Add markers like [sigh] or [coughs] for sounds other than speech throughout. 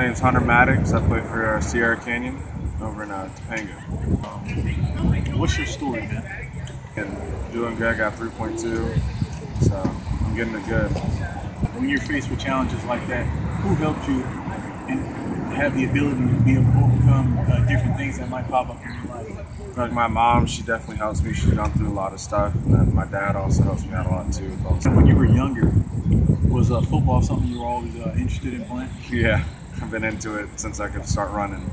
My name's Hunter Mattox. I play for uh, Sierra Canyon over in uh, Topanga. What's your story, man? And doing good. I got 3.2, so I'm getting it good. When you're faced with challenges like that, who helped you and have the ability to be able to overcome uh, different things that might pop up in your life? Like my mom, she definitely helps me. She's gone through a lot of stuff, and then my dad also helps me out a lot too. When you were younger, was uh, football something you were always uh, interested in playing? Yeah, I've been into it since I could start running.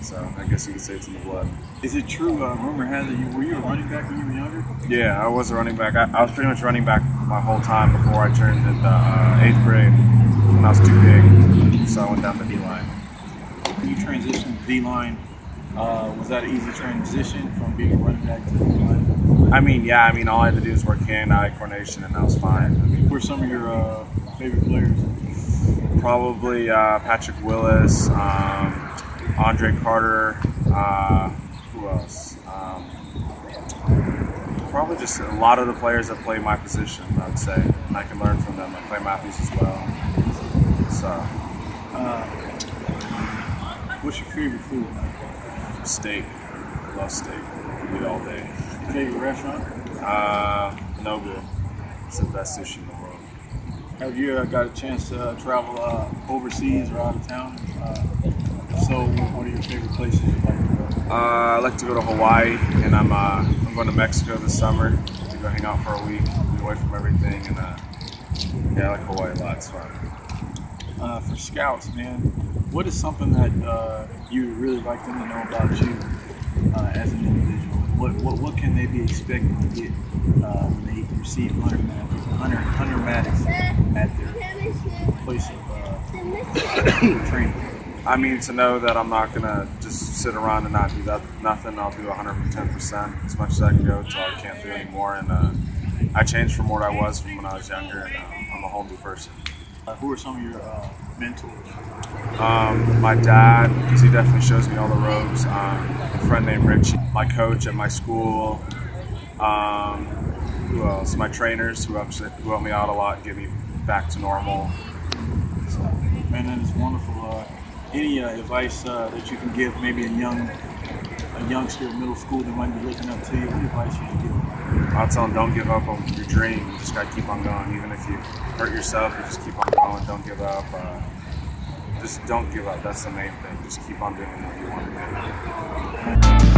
So I guess you could say it's in the blood. Is it true? Uh, rumor has it you were you a running back when you were younger? Yeah, I was a running back. I, I was pretty much running back my whole time before I turned into uh, eighth grade when I was too big. So I went down the D line. When you transitioned D line, uh, was that an easy transition from being a running back to D line? I mean, yeah, I mean, all I had to do was work hand-eye coordination, and that was fine. I mean, Who are some of your uh, favorite players? Probably uh, Patrick Willis, um, Andre Carter. Uh, who else? Um, probably just a lot of the players that play my position. I would say, and I can learn from them. I Clay Matthews as well. So, Uh, what's your favorite food? steak. Love steak. Eat all day. Favorite restaurant? Uh, Nobu. It's the best sushi in the world. Have you uh, got a chance to uh, travel uh, overseas or out of town? Uh, if so, what are your favorite places you'd like to go? Uh, I like to go to Hawaii, and I'm uh, I'm going to Mexico this summer to go hang out for a week, be away from everything, and uh, yeah, I like Hawaii a lot. It's fun. Uh, for scouts, man, what is something that uh, you really like them to know about you uh, as an individual? What, what what can they be expecting to get uh, when they receive Hunter Mattox, Hunter, Hunter Mattox at their place of uh, [coughs] training? I mean, to know that I'm not gonna just sit around and not do that nothing. I'll do 110 percent as much as I can go until I can't do anymore. And uh, I changed from what I was from when I was younger, and uh, I'm a whole new person. Who are some of your uh, mentors? Um, my dad, because he definitely shows me all the ropes. Um, a friend named Richie, my coach at my school. Um, who else? My trainers who helped, who helped me out a lot, get me back to normal. So, Man, that is wonderful. Uh, any uh, advice uh, that you can give maybe a young a youngster in middle school that might be looking up to you? What advice would you give? I'll tell them don't give up on your dream. You just gotta keep on going, even if you hurt yourself. You just keep on going. Don't give up. Uh, just don't give up. That's the main thing. Just keep on doing what you want to do.